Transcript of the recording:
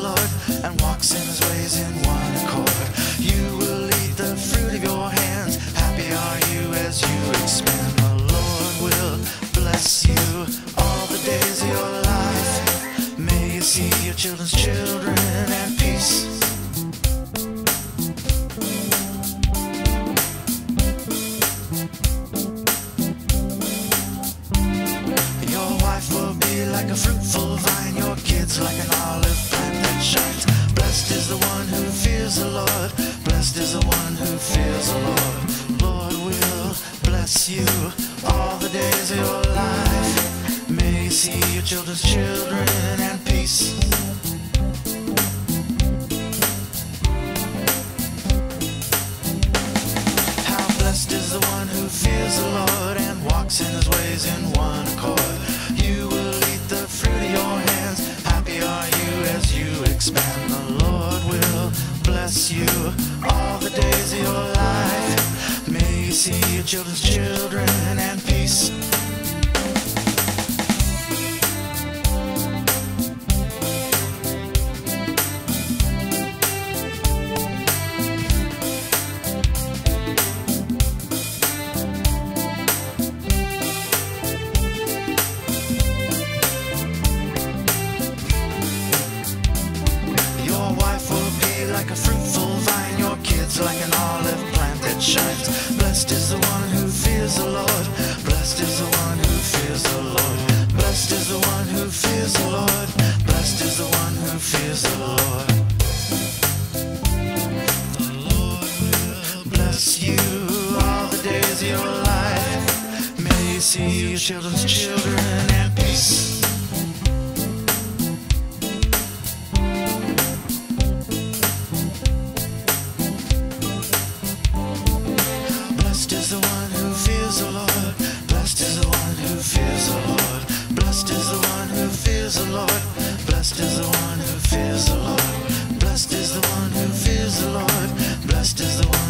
Lord and walks in his ways in one accord. You will eat the fruit of your hands. Happy are you as you expand. The Lord will bless you all the days of your life. May you see your children's children and peace. like a fruitful vine. You all the days of your life. May you see your children's children and peace. How blessed is the one who fears the Lord and walks in his ways in one accord. Your children's children and peace. Your wife will be like a fruitful vine, your kids like an olive plant that shines. Blessed is the one Blessed is the one who fears the Lord. Blessed is the one who fears the Lord. Blessed is the one who fears the Lord. The Lord will bless you all the days of your life. May you see your children's children and peace. Lord. Blessed is the one who fears the Lord. Blessed is the one who fears the Lord. Blessed is the one.